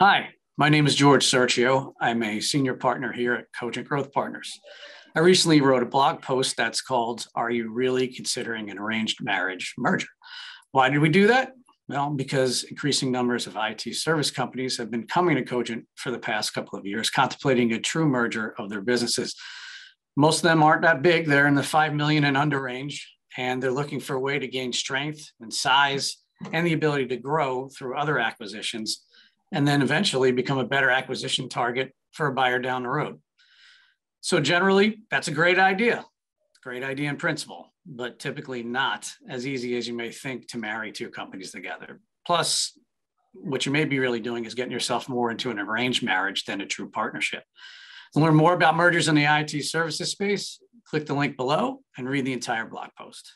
Hi, my name is George Sierchio. I'm a senior partner here at Cogent Growth Partners. I recently wrote a blog post that's called Are You Really Considering an Arranged Marriage Merger? Why did we do that? Well, because increasing numbers of IT service companies have been coming to Cogent for the past couple of years, contemplating a true merger of their businesses. Most of them aren't that big, they're in the 5 million and under range, and they're looking for a way to gain strength and size and the ability to grow through other acquisitions, and then eventually become a better acquisition target for a buyer down the road. So, generally, that's a great idea. Great idea in principle, but typically not as easy as you may think to marry two companies together. Plus, what you may be really doing is getting yourself more into an arranged marriage than a true partnership. To learn more about mergers in the IT services space, click the link below and read the entire blog post.